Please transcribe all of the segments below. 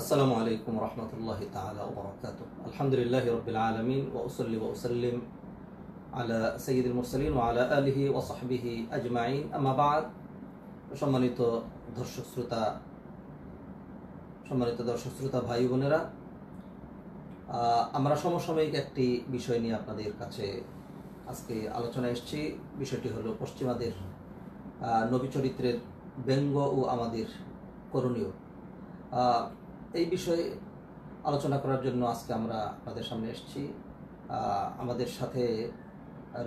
আসসালামু আলাইকুম রহমতুল্লাহ তালা ওবরাকাত আলহামদুলিল্লাহ রবিল আলমিন ওসলি ওসাল্লিম আলা সঈদ মুরসালিন আলা আলহি ওসাহবিহি আজমাইন। আমাবাদ সম্মানিত দর্শক শ্রোতা, সম্মানিত দর্শক শ্রোতা ভাই বোনেরা আমরা সমসাময়িক একটি বিষয় নিয়ে আপনাদের কাছে আজকে আলোচনা এসছি। বিষয়টি হলো পশ্চিমাদের নবী চরিত্রের ব্যঙ্গ ও আমাদের করণীয়। এই বিষয়ে আলোচনা করার জন্য আজকে আমরা আপনাদের সামনে এসেছি। আমাদের সাথে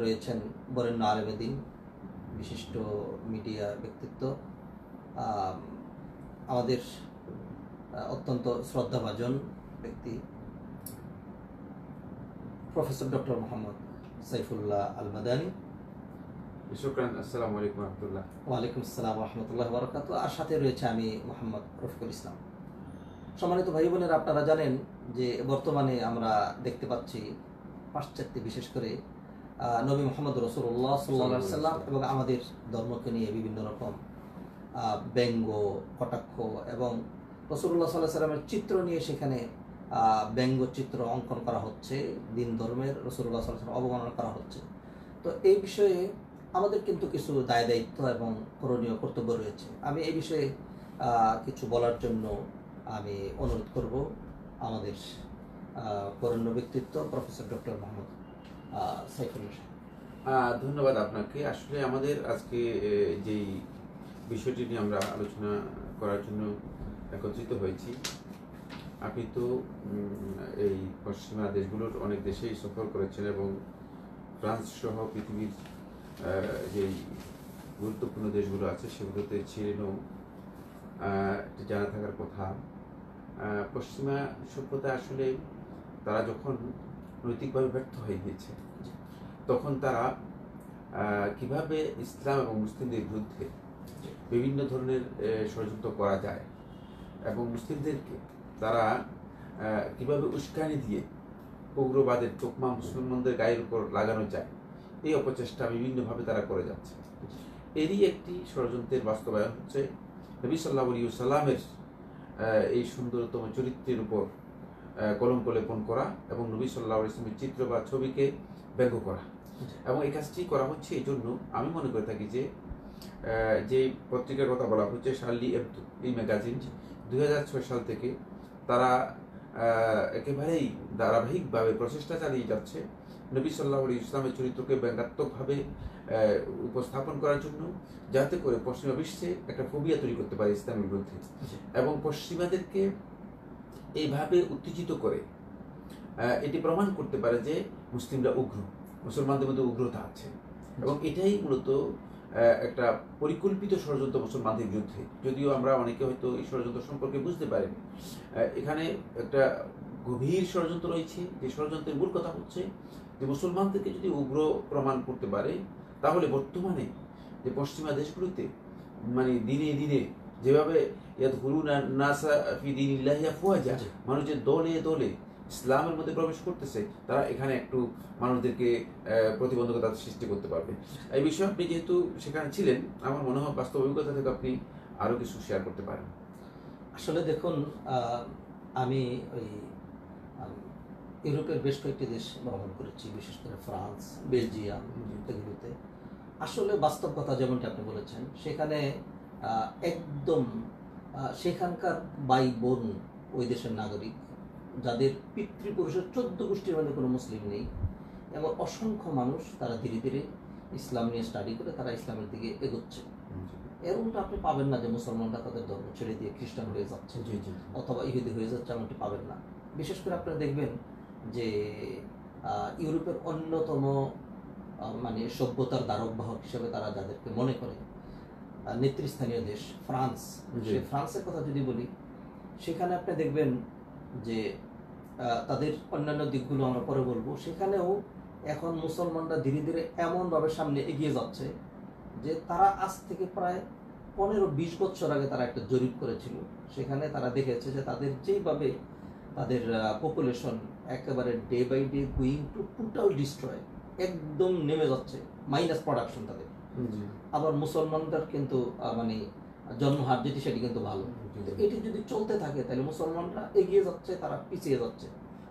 রয়েছেন বরেণ্য আলেমেদিন বিশিষ্ট মিডিয়া ব্যক্তিত্ব। আমাদের অত্যন্ত শ্রদ্ধাভাজন ব্যক্তি প্রফেসর ডক্টর মোহাম্মদ সাইফুল্লাহ আল মাদানী শুক্রান আসসালামু আলাইকুম রহমতুল্লাহ। ওয়ালাইকুম আসসালাম রহমতুল্লাহ বরকাত আর সাথে রয়েছে আমি মোহাম্মদ রফিকুল ইসলাম। সম্মানিত ভাই বোনেরা আপনারা জানেন যে বর্তমানে আমরা দেখতে পাচ্ছি পাশ্চাত্যে বিশেষ করে নবী মোহাম্মদ রসুল্লাহ সাল্লা সাল্লাম এবং আমাদের ধর্মকে নিয়ে বিভিন্ন রকম ব্যঙ্গ কটাক্ষ এবং রসুল্লাহ সাল্লাহ সাল্লামের চিত্র নিয়ে সেখানে আহ, ব্যঙ্গ চিত্র অঙ্কন করা হচ্ছে দিন ধর্মের রসুল্লাহ সাল্লাহ সাল্লাম অবমাননা করা হচ্ছে। তো এই বিষয়ে আমাদের কিন্তু কিছু দায় দায়িত্ব এবং করণীয় কর্তব্য রয়েছে। আমি এই বিষয়ে কিছু বলার জন্য আমি অনুরোধ করব আমাদের বরেণ্য ব্যক্তিত্ব প্রফেসর ডক্টর মোহাম্মদ আহ, সাইফুল্লাহ ধন্যবাদ আপনাকে। আসলে আমাদের আজকে যেই বিষয়টি নিয়ে আমরা আলোচনা করার জন্য একত্রিত হয়েছি আপনি তো এই পশ্চিমা দেশগুলোর অনেক দেশেই সফর করেছেন এবং ফ্রান্স সহ পৃথিবীর যেই গুরুত্বপূর্ণ দেশগুলো আছে সেগুলোতে ছিলেনও জানা থাকার কথা। পশ্চিমা সভ্যতা আসলে তারা যখন নৈতিকভাবে ব্যর্থ হয়ে গিয়েছে, তখন তারা কীভাবে ইসলাম এবং মুসলিমদের বিরুদ্ধে বিভিন্ন ধরনের ষড়যন্ত্র করা যায় এবং মুসলিমদেরকে তারা কীভাবে উস্কানি দিয়ে উগ্রবাদের তোকমা মুসলমানদের গায়ের উপর লাগানো যায়, এই অপচেষ্টা বিভিন্নভাবে তারা করে যাচ্ছে। এরই একটি ষড়যন্ত্রের বাস্তবায়ন হচ্ছে নবী সাল্লাহ সাল্লামের এই সুন্দরতম চরিত্রের উপর কলঙ্ক লেপন করা এবং নবী সাল্লাহ ইসলামের চিত্র বা ছবিকে ব্যঙ্গ করা। এবং এই কাজটি করা হচ্ছে এই জন্য আমি মনে করে থাকি যে যে পত্রিকার কথা বলা হচ্ছে শার্লি এবদু এই ম্যাগাজিন দু হাজার ছয় সাল থেকে তারা একেবারেই ধারাবাহিকভাবে প্রচেষ্টা চালিয়ে যাচ্ছে। নবী সাল্লাহ ইসলামের চরিত্রকে ব্যঙ্গাত্মকভাবে উপস্থাপন করার জন্য যাতে করে পশ্চিমা বিশ্বে একটা ফোবিয়া তৈরি করতে পারে ইসলামের বিরুদ্ধে এবং পশ্চিমাদেরকে এইভাবে উত্তেজিত করে এটি প্রমাণ করতে পারে যে মুসলিমরা উগ্র, মুসলমানদের মধ্যে উগ্রতা আছে। এবং এটাই মূলত একটা পরিকল্পিত ষড়যন্ত্র মুসলমানদের বিরুদ্ধে। যদিও আমরা অনেকে হয়তো এই ষড়যন্ত্র সম্পর্কে বুঝতে পারিনি। এখানে একটা গভীর ষড়যন্ত্র রয়েছে। যে ষড়যন্ত্রের মূল কথা হচ্ছে যে মুসলমানদেরকে যদি উগ্র প্রমাণ করতে পারে তাহলে বর্তমানে যে পশ্চিমা দেশগুলোতে মানে দিনে দিনে যেভাবে। মানুষের দলে দলে ইসলামের মধ্যে প্রবেশ করতেছে তারা এখানে একটু মানুষদেরকে প্রতিবন্ধকতা সৃষ্টি করতে পারবে এই বিষয়ে আপনি যেহেতু সেখানে ছিলেন আমার মনে হয় বাস্তব অভিজ্ঞতা থেকে আপনি আরও কিছু শেয়ার করতে পারেন আসলে দেখুন আমি ওই ইউরোপের বেশ কয়েকটি দেশ ভ্রমণ করেছি বিশেষ করে ফ্রান্স বেলজিয়াম এগুলোতে আসলে বাস্তব কথা যেমনটি আপনি বলেছেন সেখানে একদম সেখানকার বাই বোন ওই দেশের নাগরিক যাদের পিতৃপুরুষের চোদ্দ গোষ্ঠীর মধ্যে কোনো মুসলিম নেই এবং অসংখ্য মানুষ তারা ধীরে ধীরে ইসলাম নিয়ে স্টাডি করে তারা ইসলামের দিকে এগোচ্ছে। এরকমটা আপনি পাবেন না যে মুসলমানরা তাদের ধর্ম ছেড়ে দিয়ে খ্রিস্টান হয়ে যাচ্ছে অথবা ইহুদি হয়ে যাচ্ছে এমনটি পাবেন না। বিশেষ করে আপনারা দেখবেন যে ইউরোপের অন্যতম মানে সভ্যতার দ্বারক বাহক হিসেবে তারা যাদেরকে মনে করে নেতৃস্থানীয় দেশ ফ্রান্স। সে ফ্রান্সের কথা যদি বলি সেখানে আপনি দেখবেন যে তাদের অন্যান্য দিকগুলো আমরা পরে বলব। সেখানেও এখন মুসলমানরা ধীরে ধীরে এমনভাবে সামনে এগিয়ে যাচ্ছে যে তারা আজ থেকে প্রায় পনেরো বিশ বছর আগে তারা একটা জরিপ করেছিল। সেখানে তারা দেখেছে যে তাদের যেইভাবে তাদের পপুলেশন একেবারে day by day going to total destroy একদম নেমে যাচ্ছে মাইনাস প্রোডাকশন তাদের আবার মুসলমানদের কিন্তু মানে জন্মহার যেটি সেটি কিন্তু ভালো। তো এটি যদি চলতে থাকে তাহলে মুসলমানরা এগিয়ে যাচ্ছে তারা পিছিয়ে যাচ্ছে।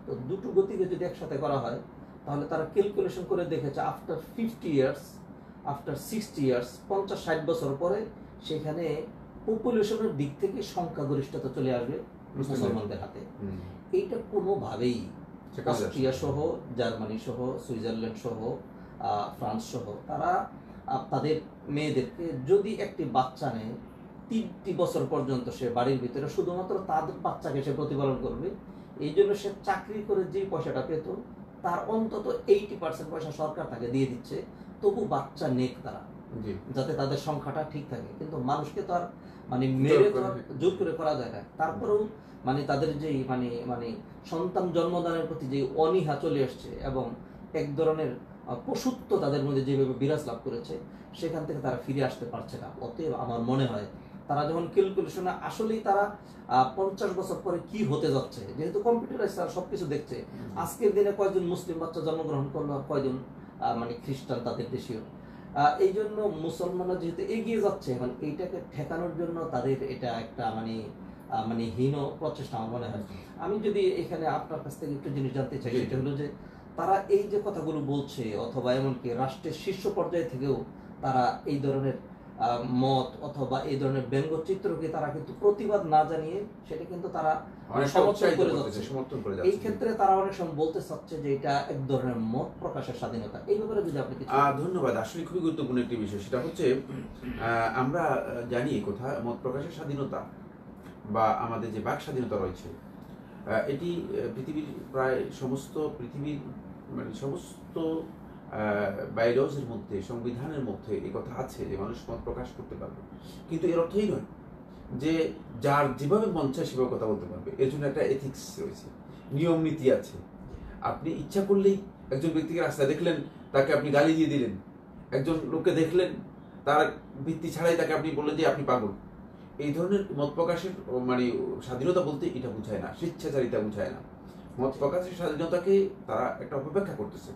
তো দুটো গতিকে যদি একসাথে করা হয় তাহলে তারা ক্যালকুলেশন করে দেখেছে after fifty years after sixty years পঞ্চাশ ষাট বছর পরে সেখানে পপুলেশনের দিক থেকে সংখ্যাগরিষ্ঠতা চলে আসবে মুসলমানদের হাতে। এইটা কোনোভাবেই। অস্ট্রিয়া সহ জার্মানি সহ সুইজারল্যান্ড সহ ফ্রান্স সহ তারা তাদের মেয়েদেরকে যদি একটি বাচ্চা নেয় তিনটি বছর পর্যন্ত সে বাড়ির ভিতরে শুধুমাত্র তার বাচ্চাকে সে প্রতিপালন করবে। এই জন্য সে চাকরি করে যে পয়সাটা পেত তার অন্তত এইটি পার্সেন্ট পয়সা সরকার তাকে দিয়ে দিচ্ছে। তবু বাচ্চা নেক তারা যাতে তাদের সংখ্যাটা ঠিক থাকে। কিন্তু মানুষকে তো আর মানে মেরে। জোর করে করা যায় না। তারপরেও মানে তাদের যেই মানে মানে সন্তান জন্মদানের প্রতি যে অনীহা চলে আসছে এবং এক ধরনের পশুত্ব তাদের মধ্যে যেভাবে বিরাজ লাভ করেছে সেখান থেকে তারা ফিরে আসতে পারছে না। অতএব আমার মনে হয় তারা যখন ক্যালকুলেশনে আসলেই তারা পঞ্চাশ বছর পরে কি হতে যাচ্ছে যেহেতু কম্পিউটারাইজ তারা সবকিছু দেখছে। আজকের দিনে কয়জন মুসলিম বাচ্চা জন্মগ্রহণ করল আর কয়জন মানে খ্রিস্টান তাদের দেশীয়? এই জন্য মুসলমানরা যেহেতু এগিয়ে যাচ্ছে এখন এইটাকে ঠেকানোর জন্য তাদের এটা একটা মানে মানে হীন প্রচেষ্টা আমার মনে হয়। আমি যদি এখানে আপনার কাছ থেকে একটু জিনিস জানতে চাই। সেটা হলো যে তারা এই যে কথাগুলো বলছে অথবা এমনকি রাষ্ট্রের শীর্ষ পর্যায়ে থেকেও তারা এই ধরনের মত অথবা এই ধরনের ব্যঙ্গচিত্রকে তারা কিন্তু প্রতিবাদ না জানিয়ে সেটা কিন্তু তারা সমর্থন করে যাচ্ছে। এই ক্ষেত্রে তারা অনেক সময় বলতে চাচ্ছে যে এটা এক ধরনের মত প্রকাশের স্বাধীনতা। এই ব্যাপারে যদি আপনি কিছু ধন্যবাদ। আসলে খুবই গুরুত্বপূর্ণ একটি বিষয় সেটা হচ্ছে আহ, আমরা জানি এই কথা মত প্রকাশের স্বাধীনতা। বা আমাদের যে বাক স্বাধীনতা রয়েছে এটি পৃথিবীর প্রায় সমস্ত পৃথিবীর মানে সমস্ত বাইলজের মধ্যে, সংবিধানের মধ্যে এই কথা আছে যে মানুষ মত প্রকাশ করতে পারবে। কিন্তু এর অর্থই নয় যে যার যেভাবে মন চায় সেভাবে কথা বলতে পারবে। এর জন্য একটা এথিক্স রয়েছে, নিয়ম নীতি আছে। আপনি ইচ্ছা করলেই একজন ব্যক্তিকে রাস্তায় দেখলেন, তাকে আপনি গালি দিয়ে দিলেন। একজন লোককে দেখলেন, তার ভিত্তি ছাড়াই তাকে আপনি বললেন যে আপনি পাগল। এই ধরনের মত প্রকাশের মানে স্বাধীনতা বলতে এটা বোঝায় না, স্বেচ্ছাচারিতা বোঝায় না। মত প্রকাশের স্বাধীনতাকে তারা একটা অপব্যাখ্যা করতেছে।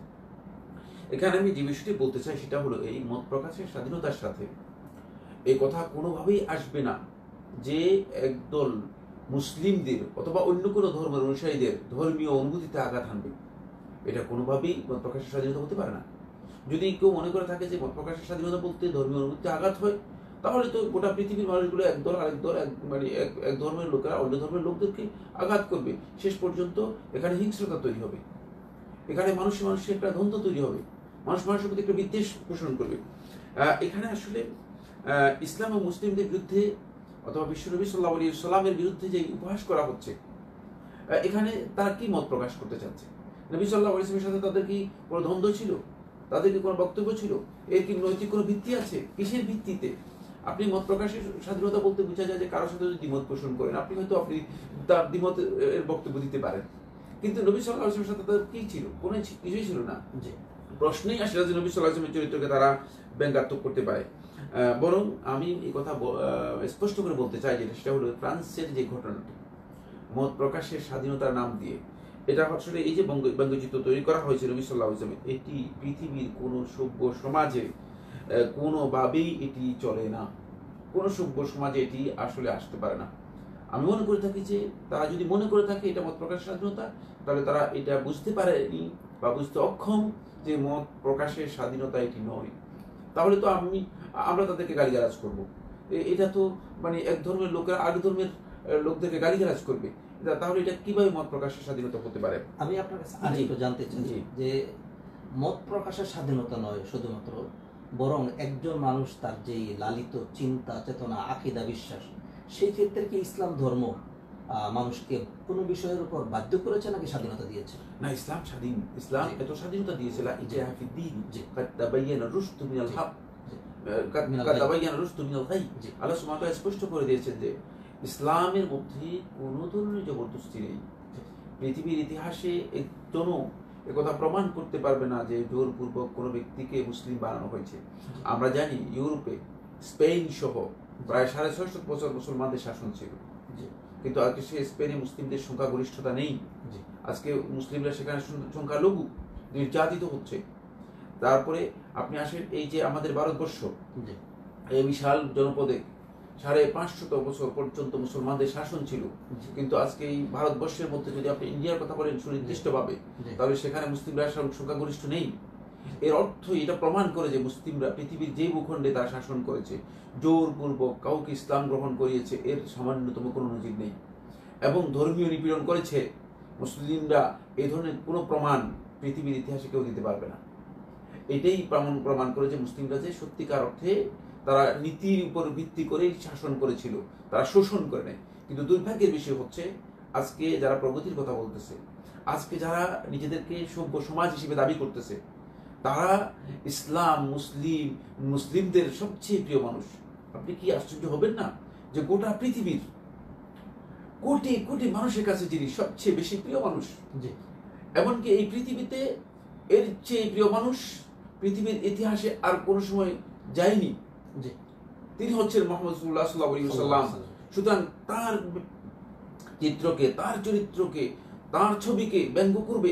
এখানে আমি যে বিষয়টি বলতে চাই সেটা হলো এই মত প্রকাশের স্বাধীনতার সাথে এই কথা কোনোভাবেই আসবে না যে একদল মুসলিমদের অথবা অন্য কোনো ধর্মের অনুসারীদের ধর্মীয় অনুভূতিতে আঘাত হানবে। এটা কোনোভাবেই মত প্রকাশের স্বাধীনতা হতে পারে না। যদি কেউ মনে করে থাকে যে মত প্রকাশের স্বাধীনতা বলতে ধর্মীয় অনুভূতিতে আঘাত হয় তাহলে তো গোটা পৃথিবীর মানুষগুলো এক দল আরেক দল, এক মানে এক এক ধর্মের লোকেরা অন্য ধর্মের লোকদেরকে আঘাত করবে। শেষ পর্যন্ত এখানে হিংস্রতা তৈরি হবে। এখানে মানুষ মানুষের একটা দ্বন্দ্ব তৈরি হবে। মানুষ মানুষের প্রতি একটা বিদ্বেষ পোষণ করবে। এখানে আসলে ইসলাম ও মুসলিমদের বিরুদ্ধে অথবা বিশ্বনবী সাল্লাহ আলী সাল্লামের বিরুদ্ধে যে উপহাস করা হচ্ছে এখানে তারা কি মত প্রকাশ করতে চাচ্ছে? নবী সাল্লাহ আলিসের সাথে তাদের কি কোনো দ্বন্দ্ব ছিল? তাদের কি কোনো বক্তব্য ছিল? এর কি নৈতিক কোনো ভিত্তি আছে? কিসের ভিত্তিতে? আপনি মত প্রকাশের স্বাধীনতা বলতে বোঝা যায় যে কারোর সাথে যদি দ্বিমত পোষণ করেন আপনি হয়তো আপনি তার দ্বিমত এর বক্তব্য দিতে পারেন। কিন্তু নবী সাল্লাহ আলিসের সাথে তাদের কি ছিল? কোনো কিছুই ছিল না। জি। প্রশ্নেই আসে যে নবী সাল্লাহ আসলামের চরিত্রকে তারা ব্যঙ্গাত্মক করতে পারে। বরং আমি এই কথা স্পষ্ট করে বলতে চাই যেটা সেটা হলো ফ্রান্সের যে ঘটনাটি মত প্রকাশের স্বাধীনতার নাম দিয়ে। এটা আসলে এই যে বঙ্গ ব্যঙ্গচিত্র তৈরি করা হয়েছে নবী সাল্লাহ ইসলামে এটি পৃথিবীর কোনো সভ্য সমাজে কোনোভাবেই এটি চলে না। কোনো সভ্য সমাজে এটি আসলে আসতে পারে না। আমি মনে করে থাকি যে তারা যদি মনে করে থাকে এটা মত প্রকাশের স্বাধীনতা তাহলে তারা এটা বুঝতে পারেনি বা বুঝতে অক্ষম যে মত প্রকাশের স্বাধীনতা এটি নয়। তাহলে তো আমি আমরা তাদেরকে গালিগালাজ করব। এটা তো মানে এক ধর্মের লোকেরা আরেক ধর্মের লোকদেরকে গালিগালাজ করবে। তাহলে এটা কীভাবে মত প্রকাশের স্বাধীনতা হতে পারে? আমি আপনার কাছে আর জি। একটু জানতে চাই যে মত প্রকাশের স্বাধীনতা নয় শুধুমাত্র বরং একজন মানুষ তার যে লালিত চিন্তা চেতনা আকিদা বিশ্বাস সেই ক্ষেত্রে কি ইসলাম ধর্ম মানুষকে কোনো বিষয়ের উপর বাধ্য করেছে নাকি স্বাধীনতা দিয়েছে? না ইসলাম স্বাধীন। ইসলাম এত স্বাধীনতা দিয়েছিল আল্লাহ সুমাতা স্পষ্ট করে দিয়েছেন যে ইসলামের মধ্যে কোনো ধরনের জবরদস্তি নেই। পৃথিবীর ইতিহাসে একদম একথা প্রমাণ করতে পারবে না যে জোরপূর্বক কোনো ব্যক্তিকে মুসলিম বানানো হয়েছে। আমরা জানি ইউরোপে স্পেন সহ প্রায় সাড়ে ছয়শো বছর মুসলমানদের শাসন ছিল। কিন্তু আজকে সে স্পেনে মুসলিমদের সংখ্যাগরিষ্ঠতা নেই। আজকে মুসলিমরা সেখানে সং- সংখ্যালঘু নির্যাতিত হচ্ছে। তারপরে আপনি আসেন এই যে আমাদের ভারতবর্ষ। এই বিশাল জনপদে সাড়ে পাঁচশত বছর পর্যন্ত মুসলমানদের শাসন ছিল। কিন্তু আজকে এই ভারতবর্ষের মধ্যে যদি আপনি ইন্ডিয়ার কথা বলেন সুনির্দিষ্টভাবে তাহলে সেখানে মুসলিমরা সংখ্যাগরিষ্ঠ নেই। এর অর্থ এটা প্রমাণ করে যে মুসলিমরা পৃথিবীর যে ভূখণ্ডে তারা শাসন করেছে জোরপূর্বক কাউকে ইসলাম গ্রহণ করিয়েছে এর সামান্যতম কোনো নজির নেই। এবং ধর্মীয় নিপীড়ন করেছে মুসলিমরা এই ধরনের কোনো প্রমাণ পৃথিবীর ইতিহাসে কেউ দিতে পারবে না। এটাই প্রমাণ প্রমাণ করে যে মুসলিমরা যে সত্যিকার অর্থে তারা নীতির উপর ভিত্তি করেই শাসন করেছিল তারা শোষণ করে নেয়। কিন্তু দুর্ভাগ্যের বিষয় হচ্ছে আজকে যারা প্রগতির কথা বলতেছে আজকে যারা নিজেদেরকে সভ্য সমাজ হিসেবে দাবি করতেছে তারা ইসলাম মুসলিম মুসলিমদের সবচেয়ে প্রিয় মানুষ। আপনি কি আশ্চর্য হবেন না যে গোটা পৃথিবীর কোটি কোটি মানুষের কাছে যিনি সবচেয়ে বেশি প্রিয় মানুষ এমনকি এই পৃথিবীতে এর চেয়ে প্রিয় মানুষ পৃথিবীর ইতিহাসে আর কোনো সময় যায়নি। জি। তিনি হচ্ছেন মোহাম্মদ সাল্লাম সুতরাং তার চিত্রকে তার চরিত্রকে তার ছবিকে ব্যঙ্গ করবে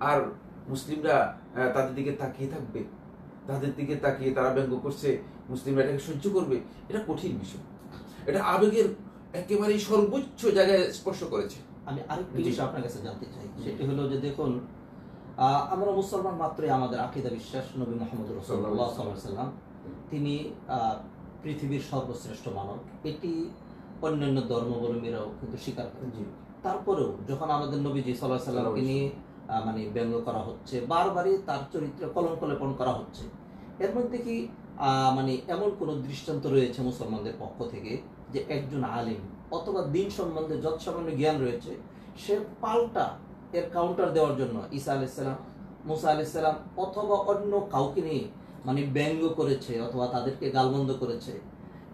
আর মুসলিমরা তাদের দিকে তাকিয়ে থাকবে। তাদের দিকে তাকিয়ে তারা ব্যঙ্গ করছে মুসলিমরা এটাকে সহ্য করবে। এটা কঠিন বিষয়। এটা আবেগের একেবারেই সর্বোচ্চ জায়গায় স্পর্শ করেছে। আমি আরেকটি। বিষয় আপনার কাছে জানতে চাই সেটি হলো যে দেখুন আহ, আমরা মুসলমান মাত্রই আমাদের আকিদা বিশ্বাস নবী মোহাম্মদ রসুল্লাহ সাল্লাম তিনি পৃথিবীর সর্বশ্রেষ্ঠ মানব। এটি অন্যান্য ধর্মাবলম্বীরাও কিন্তু স্বীকার করেন। তারপরেও যখন আমাদের নবীজি সাল্লাহ সাল্লামকে নিয়ে মানে ব্যঙ্গ করা হচ্ছে বারবারই তার চরিত্রে কলঙ্ক লেপন করা হচ্ছে এর মধ্যে কি মানে এমন কোন দৃষ্টান্ত রয়েছে মুসলমানদের পক্ষ থেকে যে একজন আলিম অথবা দিন সম্বন্ধে যত সামান্য জ্ঞান রয়েছে সে পাল্টা এর কাউন্টার দেওয়ার জন্য ঈসা আলাইসাল্লাম মুসা আলাইসাল্লাম অথবা অন্য কাউকে নিয়ে মানে ব্যঙ্গ করেছে অথবা তাদেরকে গালবন্ধ করেছে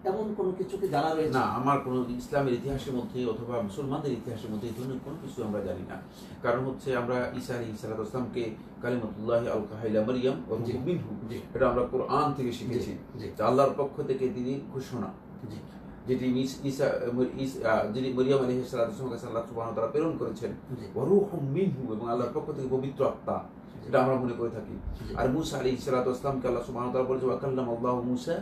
এমন কোনো কিছু কি জানা রয়েছে? না আমার কোনো ইসলামের ইতিহাসের মধ্যে অথবা মুসলমানদের ইতিহাসের মধ্যে এই ধরনের কোনো কিছু আমরা জানি না। কারণ হচ্ছে আমরা ঈসা আলী ইসালাতামকে কালিমতুল্লাহ আল কাহাইলা মারিয়াম মিনহু এটা আমরা কোরআন থেকে শিখেছি। আল্লাহর পক্ষ থেকে তিনি ঘোষণা যেটি ঈসা যিনি মরিয়াম আলী সালাতামের কাছে আল্লাহ ওয়া তাআলা প্রেরণ করেছেন মিনহু এবং আল্লাহর পক্ষ থেকে পবিত্র আত্মা। এটা আমরা মনে করে থাকি। আর মুসা আলী ইসলাতামকে আল্লাহ সুবহানাহু ওয়া তাআলা বলেছে ওয়াকাল্লাম আল্লাহ মুসা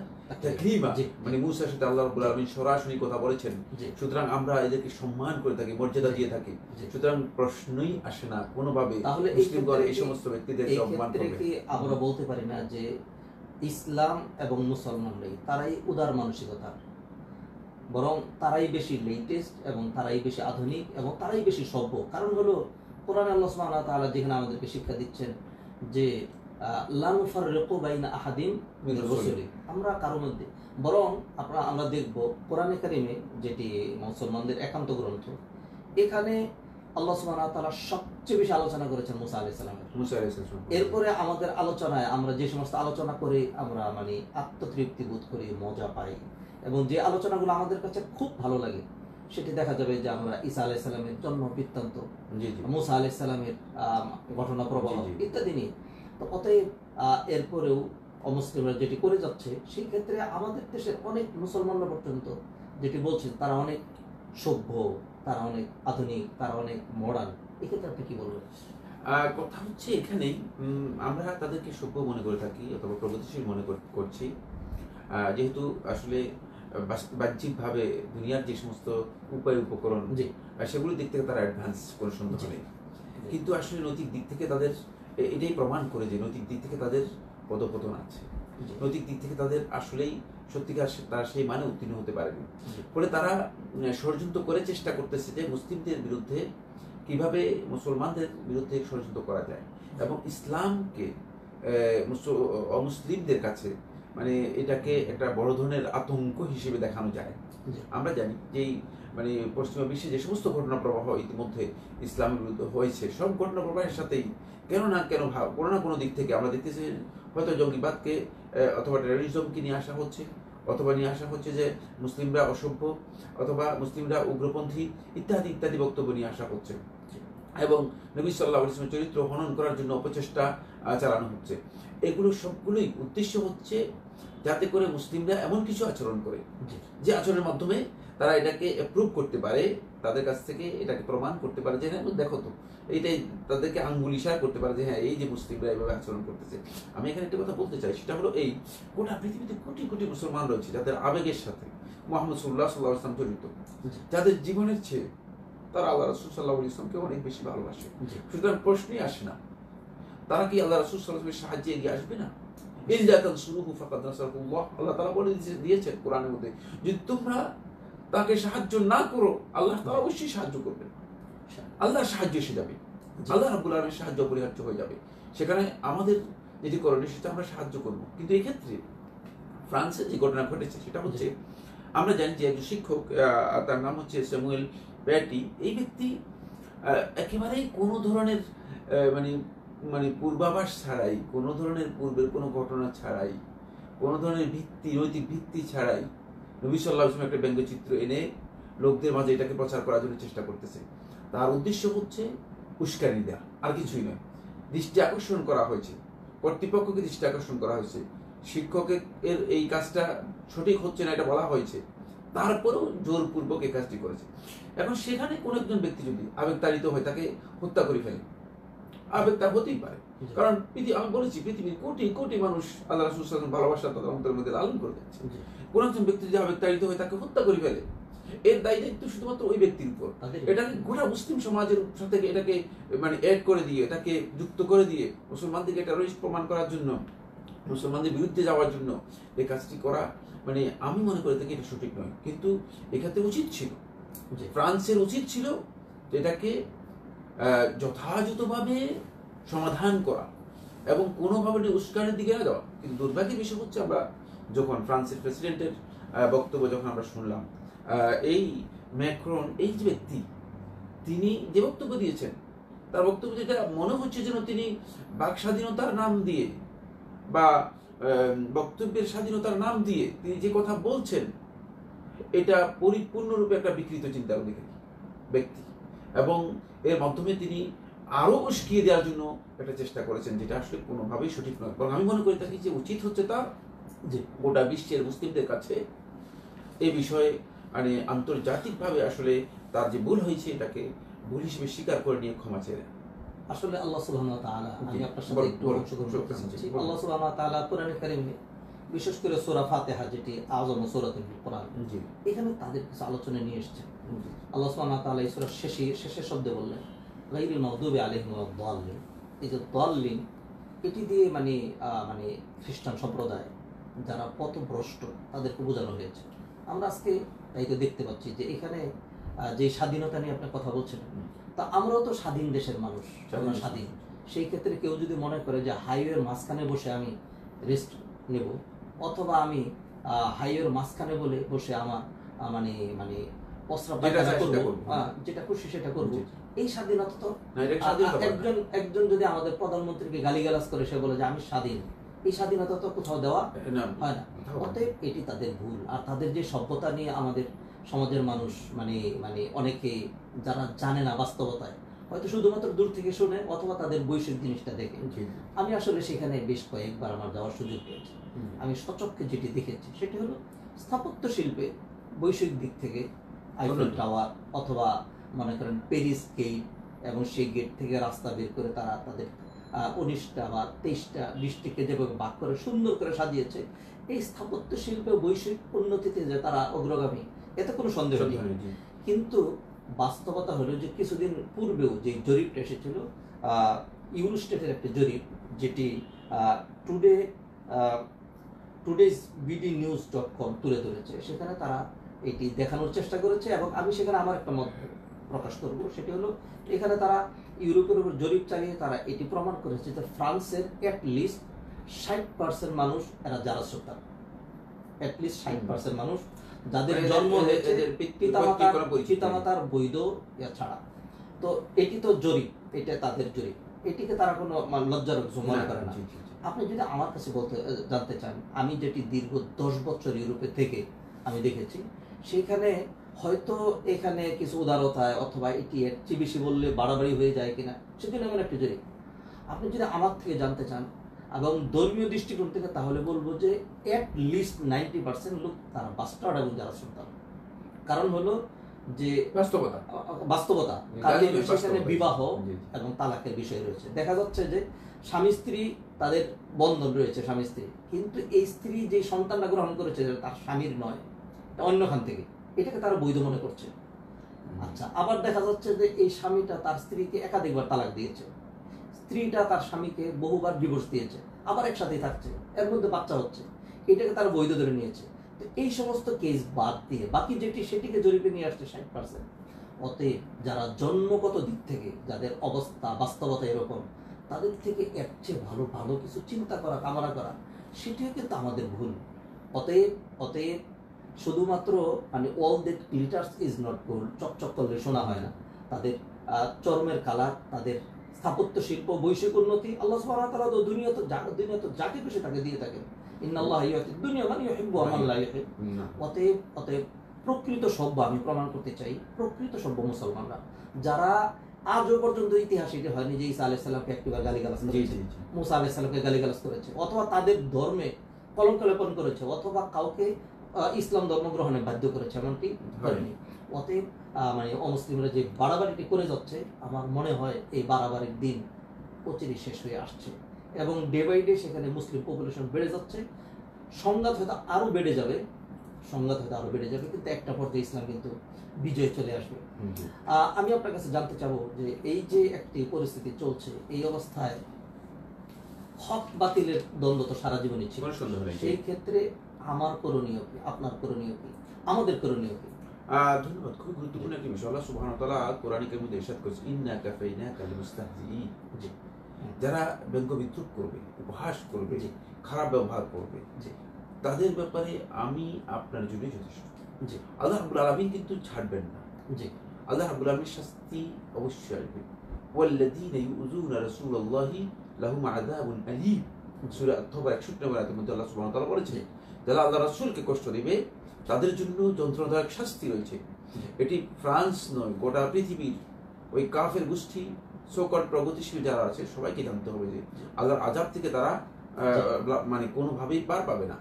তাকলিমা। মানে মুসার সাথে আল্লাহ রাব্বুল আলামিন সরাসরি কথা বলেছেন। সুতরাং আমরা এদেরকে সম্মান করে থাকি মর্যাদা দিয়ে থাকি। সুতরাং প্রশ্নই আসে না কোনোভাবে তাহলে এই মুসলিম ঘরে এই সমস্ত ব্যক্তিদের অপমান করবে? আমরা বলতে পারি না যে ইসলাম এবং মুসলমান মুসলমানরাই তারাই উদার মানসিকতার বরং তারাই বেশি লেটেস্ট এবং তারাই বেশি আধুনিক এবং তারাই বেশি সভ্য। কারণ হলো কোরআন আল্লাহ সুবহানাহু ওয়া তাআলা যেখানে আমাদেরকে শিক্ষা দিচ্ছেন যে আমরা কারোর মধ্যে বরং আপনারা আমরা দেখব কোরআনে কারিমে যেটি মুসলমানদের একান্ত গ্রন্থ এখানে আল্লাহ ওয়া তাআলা সবচেয়ে বেশি আলোচনা করেছেন মুসা আলাইহিস সালামের। এরপরে আমাদের আলোচনায় আমরা যে সমস্ত আলোচনা করে আমরা মানে আত্মতৃপ্তি বোধ করি মজা পাই। এবং যে আলোচনাগুলো আমাদের কাছে খুব ভালো লাগে সেটি দেখা যাবে যে আমরা ঈসা আলাইসাল্লামের জন্ম বৃত্তান্ত মুসা আলাইসাল্লামের ঘটনা প্রবাহ জি। ইত্যাদি নিয়ে। তো অতএব এরপরেও অমুসলিমরা যেটি করে যাচ্ছে সেই ক্ষেত্রে আমাদের দেশের অনেক মুসলমানরা পর্যন্ত যেটি বলছেন তারা অনেক সভ্য তারা অনেক আধুনিক তারা অনেক মডার্ন এক্ষেত্রে আপনি কি বলবেন? কথা হচ্ছে এখানেই আমরা তাদেরকে সভ্য মনে করে থাকি অথবা প্রগতিশীল মনে কর- করছি। যেহেতু আসলে বাহ্যিকভাবে দুনিয়ার যে সমস্ত উপায় উপকরণ সেগুলোর দিক থেকে তারা অ্যাডভান্স কোনো সন্দেহ। নেই কিন্তু আসলে নৈতিক দিক থেকে তাদের এটাই প্রমাণ করে যে নৈতিক দিক থেকে তাদের পদপতন আছে। নৈতিক দিক থেকে তাদের আসলেই সত্যিকার তারা সেই মানে উত্তীর্ণ হতে পারেনি। ফলে তারা ষড়যন্ত্র করে চেষ্টা করতেছে যে মুসলিমদের বিরুদ্ধে কীভাবে মুসলমানদের বিরুদ্ধে ষড়যন্ত্র করা যায়। এবং ইসলামকে অমুসলিমদের কাছে মানে এটাকে একটা বড় ধরনের আতঙ্ক হিসেবে দেখানো যায়। আমরা জানি যে মানে পশ্চিমা বিশ্বে যে সমস্ত ঘটনা প্রবাহ ইতিমধ্যে ইসলামের বিরুদ্ধে হয়েছে সব ঘটনা প্রবাহের সাথেই কেন না কেন ভাব কোনো না কোনো দিক থেকে আমরা দেখতেছি হয়তো জঙ্গিবাদকে অথবা টেরোরিজমকে নিয়ে আসা হচ্ছে অথবা নিয়ে আসা হচ্ছে যে মুসলিমরা অসভ্য অথবা মুসলিমরা উগ্রপন্থী ইত্যাদি ইত্যাদি বক্তব্য নিয়ে আসা হচ্ছে। এবং নবী সাল্লাহ ইসলামের চরিত্র হনন করার জন্য অপচেষ্টা চালানো হচ্ছে। এগুলো সবগুলোই উদ্দেশ্য হচ্ছে যাতে করে মুসলিমরা এমন কিছু আচরণ করে যে আচরণের মাধ্যমে তারা এটাকে অ্যাপ্রুভ করতে পারে তাদের কাছ থেকে এটাকে প্রমাণ করতে পারে যে হ্যাঁ দেখো তো এইটাই তাদেরকে আঙ্গুল ইশারা করতে পারে যে হ্যাঁ এই যে মুসলিমরা এইভাবে আচরণ করতেছে। আমি এখানে একটা কথা বলতে চাই সেটা হলো এই গোটা পৃথিবীতে কোটি কোটি মুসলমান রয়েছে যাদের আবেগের সাথে মোহাম্মদ সাল্লাহ সাল্লাহ ইসলাম জড়িত। যাদের জীবনের চেয়ে তারা আল্লাহ রসুল সাল্লাহ ইসলামকে অনেক বেশি ভালোবাসে। সুতরাং প্রশ্নই আসে না। তারা কি আল্লাহ রসুল সাহায্যে এগিয়ে আসবে না? ইল্লাকান সুরুহু ফাকাদ আল্লাহ তাআলা বলে দিয়েছে- দিয়েছেন কোরআনের মধ্যে যদি তোমরা তাকে সাহায্য না করো আল্লাহ তাআলা অবশ্যই সাহায্য করবেন। আল্লাহর সাহায্য এসে যাবে। আল্লাহ রাব্বুল সাহায্য অপরিহার্য হয়ে যাবে। সেখানে আমাদের যেটি করণীয় সেটা আমরা সাহায্য করব। কিন্তু এক্ষেত্রে ফ্রান্সে যে ঘটনা ঘটেছে সেটা হচ্ছে আমরা জানি যে একজন শিক্ষক আহ, তার নাম হচ্ছে স্যামুয়েল প্যাটি এই ব্যক্তি একেবারেই কোনো ধরনের মানে মানে পূর্বাভাস ছাড়াই, কোনো ধরনের পূর্বের কোনো ঘটনা ছাড়াই, কোনো ধরনের ভিত্তি, নৈতিক ভিত্তি ছাড়াই নবী সাল্লাহ ইসলাম একটা ব্যঙ্গচিত্র এনে লোকদের মাঝে এটাকে প্রচার করার জন্য চেষ্টা করতেছে। তার উদ্দেশ্য হচ্ছে উস্কানি দেওয়া আর কিছুই নয়। দৃষ্টি আকর্ষণ করা হয়েছে। কর্তৃপক্ষকে দৃষ্টি আকর্ষণ করা হয়েছে। শিক্ষকের এই কাজটা সঠিক হচ্ছে না এটা বলা হয়েছে। তারপরেও জোরপূর্বক এই কাজটি করেছে। এখন সেখানে কোন একজন ব্যক্তি যদি আবেগতাড়িত হয় তাকে হত্যা করে ফেলে আবেগ তার হতেই পারে। কারণ পৃথিবী আমি বলেছি পৃথিবীর কোটি কোটি মানুষ আল্লাহ রাসূল ভালোবাসা তাদের অন্তরের মধ্যে লালন করে যাচ্ছে কোন একজন ব্যক্তি যদি আবেগতাড়িত হয়ে তাকে হত্যা করে ফেলে এর দায়ী দায়িত্ব শুধুমাত্র ওই ব্যক্তির উপর। এটাকে গোটা মুসলিম সমাজের সাথে এটাকে মানে অ্যাড করে দিয়ে এটাকে যুক্ত করে দিয়ে মুসলমানদেরকে এটা টেরোরিস্ট প্রমাণ করার জন্য মুসলমানদের বিরুদ্ধে যাওয়ার জন্য এই কাজটি করা মানে আমি মনে করে থাকি এটা সঠিক নয়। কিন্তু এক্ষেত্রে উচিত ছিল যে ফ্রান্সের উচিত ছিল এটাকে যথাযথভাবে সমাধান করা এবং কোনোভাবে উস্কানের দিকে না দেওয়া। কিন্তু দুর্ভাগ্যের বিষয় হচ্ছে আমরা যখন ফ্রান্সের প্রেসিডেন্টের বক্তব্য যখন আমরা শুনলাম এই ম্যাক্রন, এই যে ব্যক্তি, তিনি যে বক্তব্য দিয়েছেন, তার বক্তব্য যেটা মনে হচ্ছে যেন তিনি বাক স্বাধীনতার নাম দিয়ে বা বক্তব্যের স্বাধীনতার নাম দিয়ে তিনি যে কথা বলছেন, এটা পরিপূর্ণরূপে একটা বিকৃত চিন্তার অধিকারী ব্যক্তি। এবং এর মাধ্যমে তিনি আরও উস্কিয়ে দেওয়ার জন্য একটা চেষ্টা করেছেন, যেটা আসলে কোনোভাবেই সঠিক নয়। কারণ আমি মনে করি থাকি যে উচিত হচ্ছে তার যে গোটা বিশ্বের মুসলিমদের কাছে এ বিষয়ে মানে আন্তর্জাতিকভাবে আসলে তার যে ভুল হয়েছে, এটাকে ভুল হিসেবে স্বীকার করে নিয়ে ক্ষমা চেয়ে আসলে আল্লাহ সুবহানাহু ওয়া তাআলা আমি আপনার সাথে একটু অংশগ্রহণ করতে চাচ্ছি। আল্লাহ সুবহানাহু ওয়া তাআলা কোরআনে কারিমে বিশেষ করে সূরা ফাতিহা যেটি আযম সূরাতুল কোরআন এখানে তাদের কিছু আলোচনা নিয়ে এসেছেন আল্লাহ সুবহানাহু ওয়া তাআলা এই সূরার শেষে শেষের শব্দে বললেন গায়রুল মাগদুবি আলাইহিম ওয়াদ-দাল্লিন এই যে দাল্লিন এটি দিয়ে মানে আহ, মানে খ্রিস্টান সম্প্রদায় যারা পথভ্রষ্ট তাদেরকে বোঝানো হয়েছে। আমরা আজকে তাই তো দেখতে পাচ্ছি যে এখানে যে স্বাধীনতা নিয়ে আপনি কথা বলছেন। তা আমরাও তো স্বাধীন দেশের মানুষ স্বাধীন আমরা স্বাধীন সেই ক্ষেত্রে কেউ যদি মনে করে যে হাইওয়ের মাঝখানে বসে আমি রেস্ট নেব অথবা আমি হাইওয়ের মাঝখানে বলে বসে আমার মানে মানে প্রস্রাব যেটা খুশি সেটা করব। এই স্বাধীনতা তো। একজন একজন যদি আমাদের প্রধানমন্ত্রীকে গালিগালাজ করে সে বলে যে আমি স্বাধীন। এই স্বাধীনতা তো কোথাও দেওয়া হয় না। অতএব এটি তাদের ভুল। আর তাদের যে সভ্যতা নিয়ে আমাদের সমাজের মানুষ মানে মানে অনেকে যারা জানে না বাস্তবতায় হয়তো শুধুমাত্র দূর থেকে শুনে অথবা তাদের বৈশ্বিক জিনিসটা দেখে। আমি আসলে সেখানে বেশ কয়েকবার আমার যাওয়ার সুযোগ পেয়েছি। আমি সচক্ষে যেটি দেখেছি সেটি হলো স্থাপত্য শিল্পে বৈশ্বিক দিক থেকে আইফেল। টাওয়ার অথবা মনে করেন প্যারিস গেট এবং সেই গেট থেকে রাস্তা বের করে তারা তাদের উনিশটা বা তেইশটা ডিস্ট্রিক্টকে যেভাবে ভাগ করে সুন্দর করে সাজিয়েছে এই স্থাপত্য শিল্পে বৈশ্বিক উন্নতিতে যে তারা অগ্রগামী এতে কোনো সন্দেহ নেই। কিন্তু বাস্তবতা হলো যে কিছুদিন পূর্বেও যে জরিপটা এসেছিল ইউরোস্টেটের একটা জরিপ যেটি today today's BD news dot com তুলে ধরেছে। সেখানে তারা এটি দেখানোর চেষ্টা করেছে এবং আমি সেখানে আমার একটা মত প্রকাশ করব। সেটি হলো এখানে তারা ইউরোপের উপর জরিপ চালিয়ে তারা এটি প্রমাণ করেছে যে ফ্রান্সের অ্যাট লিস্ট ষাট পার্সেন্ট মানুষ এরা যারা শ্রোতা। অ্যাট লিস্ট ষাট পার্সেন্ট মানুষ যাদের মানে জন্ম হয়েছে পিতামাতার বৈধ। ছাড়া। তো এটি তো জরিপ এটা তাদের জরিপ। এটিকে তারা কোনো লজ্জার মনে করে না। আপনি যদি আমার কাছে বলতে জানতে চান আমি যেটি দীর্ঘ দশ বছর ইউরোপে থেকে আমি দেখেছি সেখানে হয়তো এখানে কিছু উদারতায় অথবা এটি এর চেয়ে বেশি বললে বাড়াবাড়ি হয়ে যায় কিনা সেজন্য এমন একটি জরিপ। আপনি যদি আমার থেকে জানতে চান এবং ধর্মীয় দৃষ্টিকোণ থেকে তাহলে বলব যে অ্যাট লিস্ট নাইনটি পার্সেন্ট লোক তারা বাস্টার্ড এবং যারা সন্তান কারণ হলো যে বাস্তবতা। বাস্তবতা। সেখানে বিবাহ। এবং তালাকের বিষয় রয়েছে। দেখা যাচ্ছে যে স্বামী স্ত্রী তাদের বন্ধন রয়েছে স্বামী স্ত্রী। কিন্তু এই স্ত্রী যে সন্তানটা গ্রহণ করেছে তার স্বামীর নয় অন্য খান থেকে। এটাকে তারা বৈধ মনে করছে। আচ্ছা আবার দেখা যাচ্ছে যে এই স্বামীটা তার স্ত্রীকে একাধিকবার তালাক দিয়েছে। স্ত্রীটা তার স্বামীকে বহুবার ডিভোর্স দিয়েছে, আবার একসাথেই থাকছে, এর মধ্যে বাচ্চা হচ্ছে, এটাকে তারা বৈধ ধরে নিয়েছে। তো এই সমস্ত কেস বাদ দিয়ে বাকি যেটি সেটিকে জরিপে নিয়ে আসছে ষাট পার্সেন্ট অতএব যারা জন্মগত দিক থেকে যাদের অবস্থা বাস্তবতা এরকম, তাদের থেকে এর চেয়ে ভালো ভালো কিছু চিন্তা করা, কামনা করা, সেটিও কিন্তু আমাদের ভুল। অতএব অতএব শুধুমাত্র মানে all that glitters is not gold চকচক করলে শোনা হয় না। তাদের চর্মের কালার তাদের স্থাপত্য শিল্প বৈশ্বিক উন্নতি আল্লাহ সুবহানাহু ওয়া তাআলা তো দুনিয়া তো যা দুনিয়া তো যাকে খুশি তাকে দিয়ে থাকেন ইন্নাল্লাহ ইউতি দুনিয়া মানে ইউহিব্বু মান লা ইউহিব অতএব অতএব প্রকৃত সভ্য আমি প্রমাণ করতে চাই প্রকৃত সভ্য মুসলমানরা। যারা আজও পর্যন্ত ইতিহাসে যে হয়নি যে ঈসা আলাইহিস সালামকে একটিবার গালিগালাজ করেছে মুসা আলাইহিস সালামকে গালিগালাজ করেছে অথবা তাদের ধর্মে কলঙ্ক লেপন করেছে অথবা কাউকে ইসলাম ধর্ম গ্রহণে বাধ্য করেছে এমনটি করেনি অতএব মানে অমুসলিমরা যে বাড়াবাড়িটি করে যাচ্ছে আমার মনে হয় এই বাড়াবাড়ির দিন অচিরই শেষ হয়ে আসছে। এবং ডে বাই ডে সেখানে মুসলিম পপুলেশন বেড়ে যাচ্ছে। সংঘাত হয়তো আরও বেড়ে যাবে সংঘাত হয়তো আরও বেড়ে যাবে কিন্তু একটা পর্যায়ে ইসলাম কিন্তু বিজয় চলে আসবে। আমি আপনার কাছে জানতে চাবো যে এই যে একটি পরিস্থিতি চলছে এই অবস্থায় হক বাতিলের দ্বন্দ্ব তো সারা জীবনই ছিল। সেই ক্ষেত্রে আমার করণীয় কি আপনার করণীয় কি আমাদের করণীয় কি? ধন্যবাদ খুব গুরুত্বপূর্ণ একটি বিষয়। আল্লাহ সুবহানাহু ওয়া তাআলা কোরআনিকের মধ্যে ইরশাদ করেছেন ইন্না যারা ব্যঙ্গ বিদ্রুপ করবে উপহাস করবে। খারাপ ব্যবহার করবে জি। তাদের ব্যাপারে আমি আপনার জন্য যথেষ্ট। জি। আল্লাহ রাব্বুল আলামিন কিন্তু ছাড়বেন না। আল্লাহ রাব্বুল আলামিন শাস্তি অবশ্যই আসবে। ওয়াল্লাযীনা ইউযুনা রাসূলুল্লাহি লাহুম আযাবুন আলীম। সূরা আত-তাওবা 61 নম্বর আয়াতের মধ্যে আল্লাহ সুবহানাহু ওয়া তাআলা বলেছেন যারা আল্লাহ রাসূলকে কষ্ট দিবে তাদের জন্য যন্ত্রণাদায়ক শাস্তি রয়েছে। এটি ফ্রান্স নয় গোটা পৃথিবীর ওই কাফের গোষ্ঠী সকল প্রগতিশীল যারা আছে সবাইকে জানতে হবে যে আল্লাহর আজাব থেকে তারা মানে কোনোভাবেই পার পাবে না।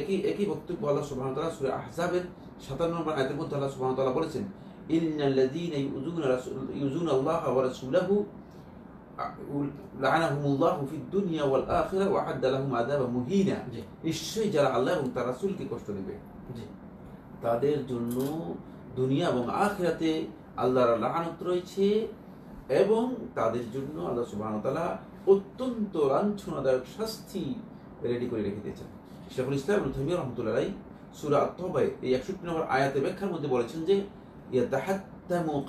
একই একই বক্তব্য আল্লাহ সুবহানাহু ওয়া তাআলা সূরা আহজাবের 57 নম্বর আয়াতের মধ্যে আল্লাহ সুবহানাহু ওয়া তাআলা বলেছেন ইন্নাল্লাযীনা ইউযুনা রাসূল ইউযুনা আল্লাহ ওয়া রাসূলাহু লাআনাহুমুল্লাহু ফিদ দুনিয়া ওয়াল আখিরা ওয়া আ'আদ্দা লাহুম মুহিনা। নিশ্চয়ই যারা আল্লাহ এবং তার রাসূলকে কষ্ট দিবে। তাদের জন্য দুনিয়া এবং আখিরাতে আল্লাহর লানত রয়েছে এবং তাদের জন্য আল্লাহ ওয়া অত্যন্ত লাঞ্ছনাদায়ক শাস্তি রেডি করে রেখে দিয়েছেন। শেখুল ইসলাম তাইমিয়া রাহমাতুল্লাহ সূরা আত-তাওবায় এই 61 নম্বর আয়াতে ব্যাখ্যার মধ্যে বলেছেন যে, ইয়াতাহাত্তামু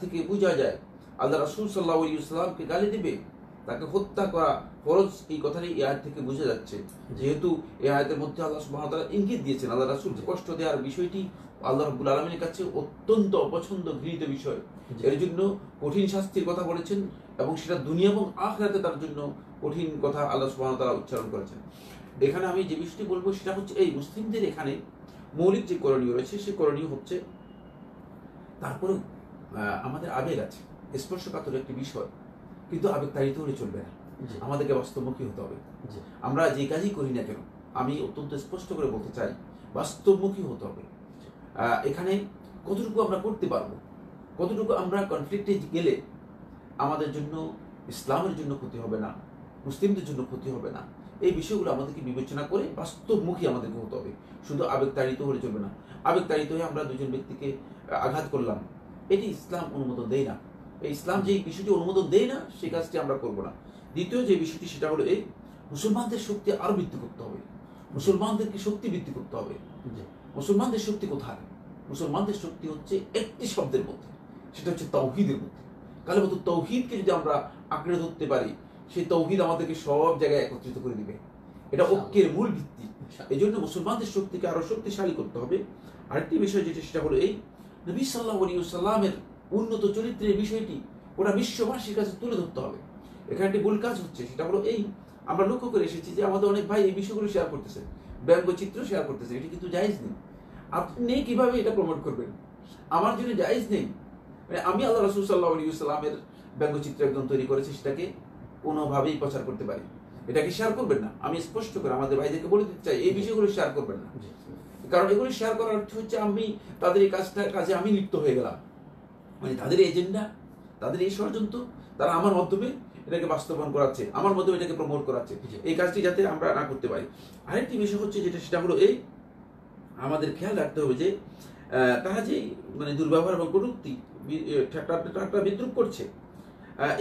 থেকে বোঝা যায়, আল্লাহ রাসূল সাল্লাল্লাহু আলাইহি ওয়াসাল্লামকে গালি দিবে তাকে হত্যা করা ফরজ এই কথাটি এই আয়াত থেকে বোঝা যাচ্ছে। যেহেতু এই আয়াতের মধ্যে আল্লাহ ওয়া ইঙ্গিত দিয়েছেন আল্লাহ রাসূলকে কষ্ট দেওয়ার বিষয়টি আল্লাহ রাব্বুল আলামিনের কাছে অত্যন্ত অপছন্দ গৃহীত বিষয়। এর জন্য কঠিন শাস্তির কথা বলেছেন এবং সেটা দুনিয়া এবং আখিরাতে তার জন্য কঠিন কথা আল্লাহ ওয়া উচ্চারণ করেছেন। এখানে আমি যে বিষয়টি বলব সেটা হচ্ছে এই মুসলিমদের এখানে মৌলিক যে করণীয় রয়েছে সে করণীয় হচ্ছে তারপরেও আহ, আমাদের আবেগ আছে। স্পর্শকাতর একটি বিষয়। কিন্তু আবেগ তাড়িত হলে চলবে না। আমাদেরকে বাস্তবমুখী হতে হবে। আমরা যে কাজই করি না কেন আমি অত্যন্ত স্পষ্ট করে বলতে চাই বাস্তবমুখী হতে হবে। এখানে কতটুকু আমরা করতে পারব কতটুকু আমরা কনফ্লিক্টে গেলে আমাদের জন্য ইসলামের জন্য ক্ষতি হবে না মুসলিমদের জন্য ক্ষতি হবে না এই বিষয়গুলো আমাদেরকে বিবেচনা করে বাস্তবমুখী আমাদেরকে হতে হবে। শুধু আবেগ তাড়িত হলে চলবে না। আবেগ তাড়িত হয়ে আমরা দুজন ব্যক্তিকে আঘাত করলাম এটি ইসলাম অনুমোদন দেয় না। ইসলাম যে বিষয়টি অনুমোদন দেয় না সেই কাজটি আমরা করব না। দ্বিতীয় যে বিষয়টি সেটা হলো এই মুসলমানদের শক্তি আরও বৃদ্ধি করতে হবে। মুসলমানদেরকে শক্তি বৃদ্ধি করতে হবে। মুসলমানদের শক্তি কোথায়? মুসলমানদের শক্তি হচ্ছে একটি শব্দের মধ্যে সেটা হচ্ছে তৌহিদের মধ্যে। কালে মতো তৌহিদকে যদি আমরা আঁকড়ে ধরতে পারি সেই তৌহিদ আমাদেরকে সব জায়গায় একত্রিত করে দিবে। এটা ঐক্যের মূল ভিত্তি। এই জন্য মুসলমানদের শক্তিকে আরও শক্তিশালী করতে হবে। আরেকটি বিষয় যেটা সেটা হলো এই নবী সাল্লাহ সাল্লামের উন্নত চরিত্রের বিষয়টি ওরা বিশ্ববাসীর কাছে তুলে ধরতে হবে। এখানে একটি ভুল কাজ হচ্ছে সেটা হলো এই আমরা লক্ষ্য করে এসেছি যে আমাদের অনেক ভাই এই বিষয়গুলো শেয়ার করতেছে ব্যঙ্গচিত্র শেয়ার করতেছে এটি কিন্তু জায়েজ নেই। আপনি কীভাবে এটা প্রমোট করবেন? আমার জন্য জায়েজ নেই। মানে আমি আল্লাহ রসুল সাল্লাহ আলী সাল্লামের ব্যঙ্গচিত্র একদম তৈরি করেছি সেটাকে কোনোভাবেই প্রচার করতে পারি। এটাকে শেয়ার করবেন না। আমি স্পষ্ট করে আমাদের ভাইদেরকে বলে দিতে চাই এই বিষয়গুলো শেয়ার করবেন না। কারণ এগুলো শেয়ার করার অর্থ হচ্ছে আমি তাদের এই কাজটা কাজে আমি লিপ্ত হয়ে গেলাম। মানে তাদের এজেন্ডা তাদের এই ষড়যন্ত্র তারা আমার মাধ্যমে এটাকে বাস্তবায়ন করাচ্ছে আমার মধ্যে এটাকে প্রমোট করাচ্ছে। এই কাজটি যাতে আমরা না করতে পারি। আরেকটি বিষয় হচ্ছে যেটা সেটা হলো এই আমাদের খেয়াল রাখতে হবে যে তারা যে মানে দুর্ব্যবহার এবং কটূক্তি ঠাট্টা ঠাট্টা বিদ্রুপ করছে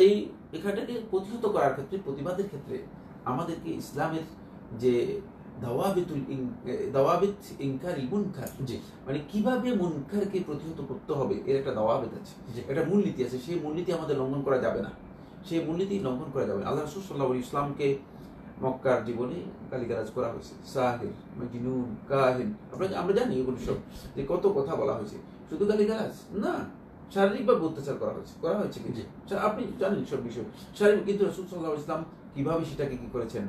এই এখানটাকে প্রতিহত করার ক্ষেত্রে প্রতিবাদের ক্ষেত্রে আমাদেরকে ইসলামের যে দাওয়াবিতুল দাওয়াবিত ইনকারি মুনকার। জি। মানে কীভাবে মুনকারকে প্রতিহত করতে হবে এর একটা দাওয়াবিত আছে। একটা মূলনীতি আছে সেই মূলনীতি আমাদের লঙ্ঘন করা যাবে না। সেই মূলনীতি লঙ্ঘন করা যাবে না। আল্লাহ রসুল সাল্লাহ ইসলামকে মক্কার জীবনে গালিগালাজ করা হয়েছে। সাহির মজনুন কাহিন। আমরা আমরা জানি এগুলো সব যে কত কথা বলা হয়েছে। শুধু গালিগালাজ? না। শারীরিকভাবে অত্যাচার করা হয়েছে করা হয়েছে কি জি। আপনি জানেন সব বিষয়। শারীরিক কিন্তু রসুল সাল্লাহ ইসলাম কীভাবে সেটাকে কি করেছেন?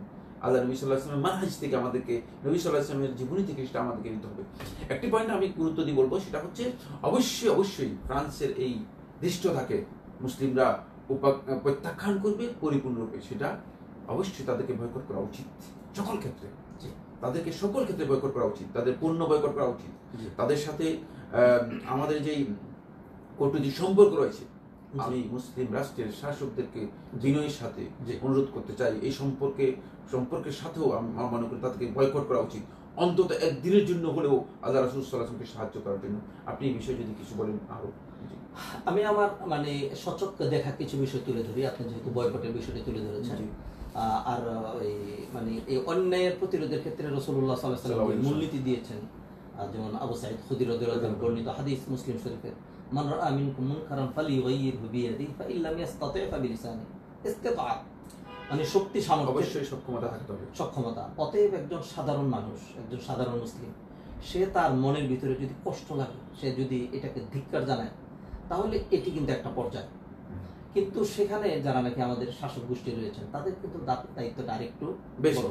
আল্লাহ নবী সাল্লাহ ইসলামের মানহাজ থেকে আমাদেরকে নবী সাল্লাহ ইসলামের জীবনী থেকে সেটা আমাদেরকে নিতে হবে। একটি পয়েন্ট আমি গুরুত্ব দিয়ে বলব সেটা হচ্ছে অবশ্যই অবশ্যই ফ্রান্সের এই দৃষ্টতাকে মুসলিমরা প্রত্যাখ্যান করবে পরিপূর্ণরূপে। সেটা অবশ্যই তাদেরকে বয়কট করা উচিত। সকল ক্ষেত্রে। তাদেরকে সকল ক্ষেত্রে বয়কট করা উচিত। তাদের পণ্য বয়কট করা উচিত। তাদের সাথে আমাদের যেই কূটনৈতিক সম্পর্ক রয়েছে আমি মুসলিম রাষ্ট্রের শাসকদেরকে বিনয়ের সাথে যে অনুরোধ করতে চাই। এই সম্পর্কে সম্পর্কের সাথেও আমার মনে করি তাদেরকে বয়কট করা উচিত। অন্তত একদিনের জন্য হলেও আল্লাহ রাসুল সাল্লাহামকে সাহায্য করার জন্য। আপনি এই বিষয়ে যদি কিছু বলেন আরও। জি। আমি আমার মানে সচক দেখা কিছু বিষয় তুলে ধরি। আপনি যেহেতু বয়কটের বিষয়টি তুলে ধরেছেন। আর এই মানে এই অন্যায়ের প্রতিরোধের ক্ষেত্রে রসুল্লাহ সাল্লাহ মূলনীতি দিয়েছেন যেমন আবু সাইদ খুদির বর্ণিত হাদিস মুসলিম শরীফের। মান রাআ মিনকুম মুনকারান ফালিয়ুগাইয়িরহু বিয়াদিহি ফাইন লাম ইস্তাতি' ফাবিলিসানি ইস্তিতাআ মানে শক্তি সামর্থ্য অবশ্যই সক্ষমতা থাকতে হবে। সক্ষমতা। অতএব একজন সাধারণ মানুষ একজন সাধারণ মুসলিম সে তার মনের ভিতরে যদি কষ্ট লাগে সে যদি এটাকে ধিক্কার জানায় তাহলে এটি কিন্তু একটা পর্যায়। কিন্তু সেখানে যারা নাকি আমাদের শাসক গোষ্ঠী রয়েছেন তাদের কিন্তু দায়িত্বটা আরেকটু বেশি।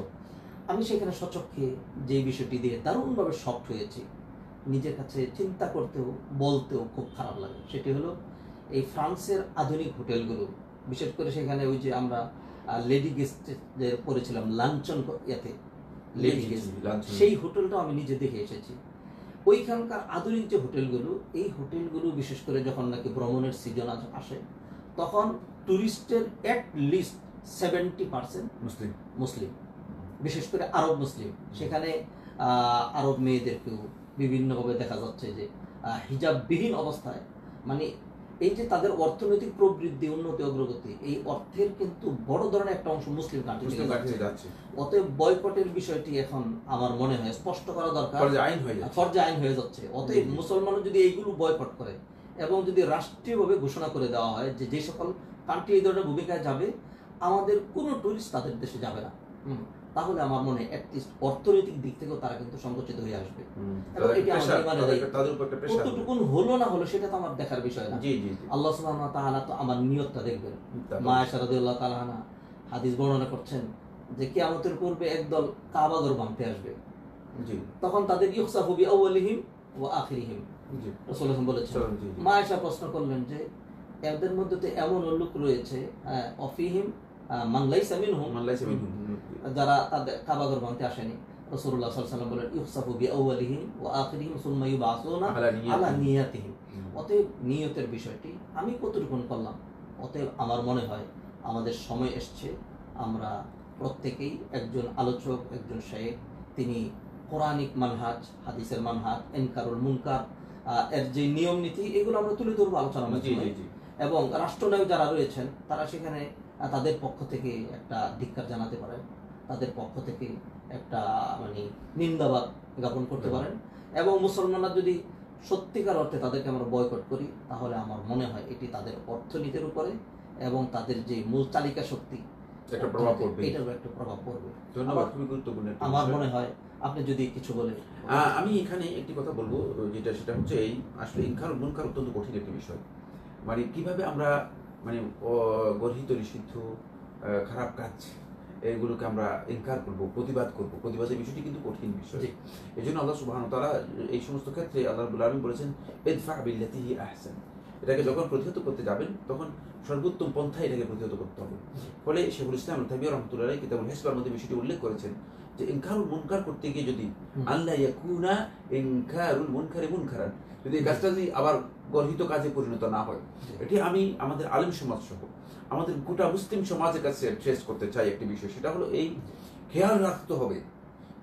আমি সেখানে সচক্ষে যে বিষয়টি দিয়ে দারুণভাবে শক্ট হয়েছি নিজের কাছে চিন্তা করতেও বলতেও খুব খারাপ লাগে। সেটি হলো এই ফ্রান্সের আধুনিক হোটেলগুলো। বিশেষ করে সেখানে ওই যে আমরা লেডি গেস্টদের পড়েছিলাম লাঞ্চন ইয়াতে লেডি গেস্ট সেই হোটেলটা আমি নিজে দেখে এসেছি। ওইখানকার আধুনিক যে হোটেলগুলো এই হোটেলগুলো বিশেষ করে যখন নাকি ভ্রমণের সিজন আসে তখন টুরিস্টের at least seventy percent Muslim. Muslim. বিশেষ করে আরব মুসলিম। সেখানে আরব মেয়েদেরকেও বিভিন্নভাবে দেখা যাচ্ছে যে হিজাববিহীন অবস্থায় মানে এই যে তাদের অর্থনৈতিক প্রবৃদ্ধি উন্নতি অগ্রগতি এই অর্থের কিন্তু বড় ধরনের একটা অংশ মুসলিম কান্ট্রি অতএব বয়কটের বিষয়টি এখন আমার মনে হয় স্পষ্ট করা দরকার। আইন হয়ে যাচ্ছে। ফরজে আইন হয়ে যাচ্ছে। অতএব। মুসলমান যদি এইগুলো বয়কট করে এবং যদি রাষ্ট্রীয়ভাবে ঘোষণা করে দেওয়া হয় যে যে সকল কান্ট্রি এই ধরনের ভূমিকায় যাবে আমাদের কোনো টুরিস্ট তাদের দেশে যাবে না। হুম, তাহলে আমার মনে অ্যাটলিস্ট অর্থনৈতিক দিক থেকেও তারা কিন্তু সংকুচিত হয়ে আসবে। এবং এটি আমাদের কতটুকুন হলো না হলো সেটা তো আমার দেখার বিষয় না। আল্লাহ সুবহানাহু ওয়া তাআলা তো আমার নিয়তটা দেখবেন। তারপর- মা আয়েশা রাদিয়াল্লাহু তাআলা হাদিস বর্ণনা করছেন যে কিয়ামতের পূর্বে একদল কাবাগর ভাঙতে আসবে। জি। তখন তাদের ইউসাফু বি আউয়ালিহিম ওয়া আখিরিহিম। জি। রাসূলুল্লাহ বলেছেন মা আয়েশা প্রশ্ন করলেন যে এদের মধ্যে তো এমন লোক রয়েছে আহ, অফিহিম আহ, মান লাইসা মিনহুম। মান লাইসা মিনহুম। যারা তাদের কাবাগর ভাঙতে আসেনি রাসূলুল্লাহ সাল্লাল্লাহু আলাইহি ওয়াসাল্লাম বলেন ইউসাফু বি আউয়ালিহিম ওয়া আখিরিহিম সুম্মা ইউবাসুনা আলা নিয়াতিহিম। অতএব নিয়তের বিষয়টি আমি কতটুকু করলাম? অতএব আমার মনে হয় আমাদের সময় এসছে আমরা প্রত্যেকেই একজন আলোচক একজন শেখ তিনি কোরআনিক মানহাজ হাদিসের মানহাজ এনকারুল মুনকার এর যে নিয়ম নীতি এগুলো আমরা তুলে ধরবো আলোচনার মাধ্যমে। এবং রাষ্ট্রনায়ক যারা রয়েছেন তারা সেখানে তাদের পক্ষ থেকে একটা ধিক্কার জানাতে পারেন। তাদের পক্ষ থেকে একটা মানে নিন্দাবাদ জ্ঞাপন করতে পারেন। এবং মুসলমানরা যদি সত্যিকার অর্থে তাদেরকে আমরা বয়কট করি তাহলে আমার মনে হয় এটি তাদের অর্থনীতির উপরে এবং তাদের যে মূল চালিকা শক্তি একটা প্রভাব পড়বে এটারও একটা প্রভাব পড়বে। ধন্যবাদ খুবই গুরুত্বপূর্ণ আমার মনে হয় আপনি যদি কিছু বলেন। আমি এখানে একটি কথা বলব যেটা সেটা হচ্ছে এই আসলে ইনকার মুনকার অত্যন্ত কঠিন একটি বিষয়। মানে কীভাবে আমরা মানে গর্হিত নিষিদ্ধ খারাপ কাজ এগুলোকে আমরা ইনকার করব প্রতিবাদ করব। প্রতিবাদের বিষয়টি কিন্তু কঠিন বিষয়। এই জন্য আল্লাহ ওয়া তাআলা এই সমস্ত ক্ষেত্রে আল্লাহ আলামিন বলেছেন বিল্লাতিহি আহসান। এটাকে যখন প্রতিহত করতে যাবেন তখন সর্বোত্তম পন্থায় এটাকে প্রতিহত করতে হবে। ফলে শেখুল ইসলাম তাবিয়া রহমতুল্লাহ কিতাবুল হেসবার মধ্যে বিষয়টি উল্লেখ করেছেন যে ইনকারুল মুনকার করতে গিয়ে যদি আল্লাহ ইয়াকুনা ইনকারুল মুনকারে মুনকারান যদি এই কাজটা যদি আবার গর্হিত কাজে পরিণত না হয় এটি আমি আমাদের আলিম সমাজ সহ আমাদের গোটা মুসলিম সমাজের কাছে ট্রেস করতে চাই একটি বিষয় সেটা হলো এই খেয়াল রাখতে হবে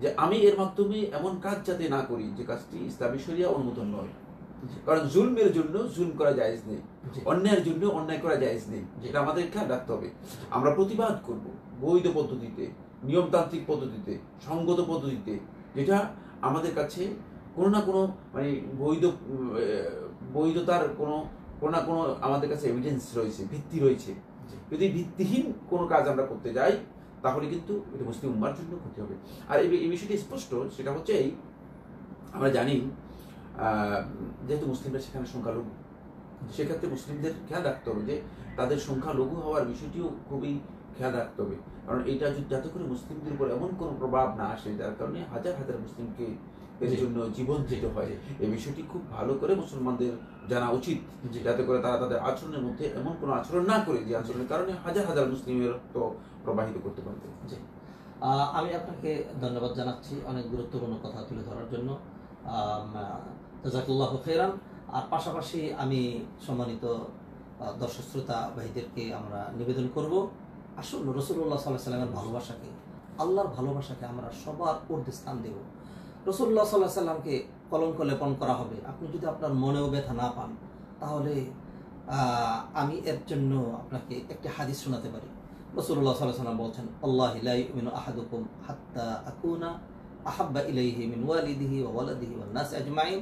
যে আমি এর মাধ্যমে এমন কাজ যাতে না করি যে কাজটি ইসলামী শরিয়া অনুমোদন নয়। কারণ জুলমের জন্য জুল করা জায়েজ নেই অন্যায়ের জন্য অন্যায় করা জায়েজ নেই যেটা আমাদের খেয়াল রাখতে হবে। আমরা প্রতিবাদ করব। বৈধ পদ্ধতিতে নিয়মতান্ত্রিক পদ্ধতিতে সঙ্গত পদ্ধতিতে যেটা আমাদের কাছে কোনো না কোনো মানে বৈধ বৈধতার কোনো কোনো না কোনো আমাদের কাছে এভিডেন্স রয়েছে ভিত্তি রয়েছে। যদি ভিত্তিহীন কোনো কাজ আমরা করতে যাই তাহলে কিন্তু এটা মুসলিম উম্মার জন্য ক্ষতি হবে। আর এই বিষয়টি স্পষ্ট সেটা হচ্ছে এই আমরা জানি যেহেতু মুসলিমরা সেখানে সংখ্যালঘু সেক্ষেত্রে মুসলিমদের খেয়াল রাখতে হবে যে তাদের সংখ্যালঘু হওয়ার বিষয়টিও খুবই খেয়াল রাখতে হবে। কারণ এটা যদি যাতে করে মুসলিমদের উপর এমন কোনো প্রভাব না আসে যার কারণে হাজার হাজার মুসলিমকে এর জন্য জীবন দিতে হয় এই বিষয়টি খুব ভালো করে মুসলমানদের জানা উচিত। যাতে করে তারা তাদের আচরণের মধ্যে এমন কোনো আচরণ না করে যে আচরণের কারণে হাজার হাজার মুসলিমের তো প্রবাহিত করতে পারবে। আমি আপনাকে ধন্যবাদ জানাচ্ছি অনেক গুরুত্বপূর্ণ কথা তুলে ধরার জন্য। জাজাকুল্লাহ ফেরান আর পাশাপাশি আমি সম্মানিত দর্শক শ্রোতা ভাইদেরকে আমরা নিবেদন করব। আসুন রসুল্লাহ সাল্লাহ সাল্লামের ভালোবাসাকে আল্লাহর ভালোবাসাকে আমরা সবার ঊর্ধ্বে স্থান দেব। রসুল্লাহ সাল্লাহ সাল্লামকে কলঙ্ক লেপন করা হবে। আপনি যদি আপনার মনেও ব্যথা না পান, তাহলে আমি এর জন্য আপনাকে একটি হাদিস শোনাতে পারি। রসুল্লাহ সাল্লাহ সাল্লাম বলছেন, আল্লাহ ইউমিনু আহাদুকুম হাত্তা আকুনা আহাব্বা ইলাইহি মিন ওয়ালিদিহি ওয়া ওয়ালাদিহি ওয়ান নাস আজমাইন।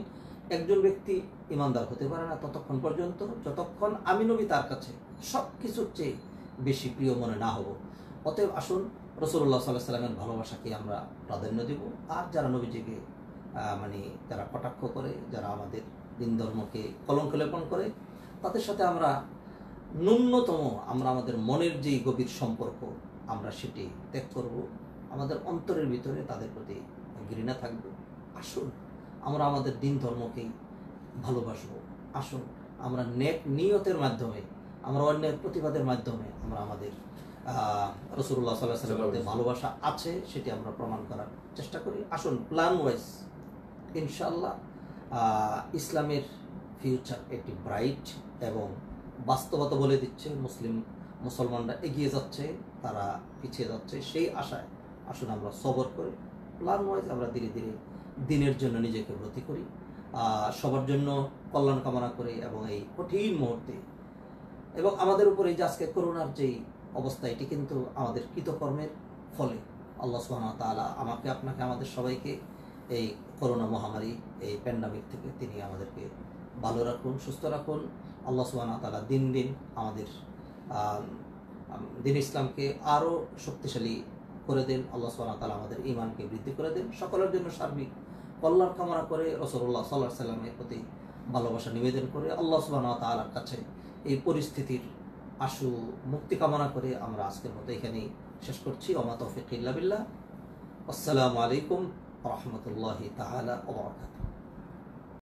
একজন ব্যক্তি ইমানদার হতে পারে না ততক্ষণ পর্যন্ত, যতক্ষণ আমি নবী তার কাছে সব কিছুর চেয়ে বেশি প্রিয় মনে না হব। অতএব আসুন রসুল্লাহ সাল্লাহ সাল্লামের ভালোবাসাকে আমরা প্রাধান্য দেব। আর যারা নবীজিকে মানে যারা কটাক্ষ করে, যারা আমাদের দিন ধর্মকে কলঙ্ক লেপন করে, তাদের সাথে আমরা ন্যূনতম, আমরা আমাদের মনের যে গভীর সম্পর্ক, আমরা সেটি ত্যাগ করব। আমাদের অন্তরের ভিতরে তাদের প্রতি ঘৃণা থাকবে। আসুন, আমরা আমাদের দিন ধর্মকেই ভালোবাসবো। আসুন, আমরা নেক নিয়তের মাধ্যমে আমরা অন্যের প্রতিবাদের মাধ্যমে আমরা আমাদের রসুল্লাহ সাল্লাহ সাল্লামের মধ্যে ভালোবাসা আছে সেটি আমরা প্রমাণ করার চেষ্টা করি। আসুন প্ল্যান ওয়াইজ ইনশাল্লাহ ইসলামের ফিউচার একটি ব্রাইট এবং বাস্তবতা বলে দিচ্ছে মুসলিম মুসলমানরা এগিয়ে যাচ্ছে তারা পিছিয়ে যাচ্ছে সেই আশায় আসুন আমরা সবর করে। প্ল্যান ওয়াইজ আমরা ধীরে ধীরে দিনের জন্য নিজেকে ব্রতী করি সবার জন্য কল্যাণ কামনা করে এবং এই কঠিন মুহূর্তে এবং আমাদের উপরে যে আজকে করোনার যেই অবস্থা এটি কিন্তু আমাদের কৃতকর্মের ফলে। আল্লাহ ওয়া তাআলা আমাকে আপনাকে আমাদের সবাইকে এই করোনা মহামারী এই প্যান্ডামিক থেকে তিনি আমাদেরকে ভালো রাখুন সুস্থ রাখুন। আল্লাহ ওয়া তাআলা দিন দিন আমাদের আম, আম, দিন ইসলামকে আরও শক্তিশালী করে দেন। আল্লাহ ওয়া তাআলা আমাদের ইমানকে বৃদ্ধি করে দেন। সকলের জন্য সার্বিক কল্যাণ কামনা করে রসুল্লাহ সাল্লাহ সাল্লামের প্রতি ভালোবাসা নিবেদন করে আল্লাহ সুবহানাহু তালার কাছে এই পরিস্থিতির আশু মুক্তি কামনা করে আমরা আজকের মতো এখানেই শেষ করছি। ওমা তৌফিক ইল্লা আসসালামু আলাইকুম রহমতুল্লাহ তাহলে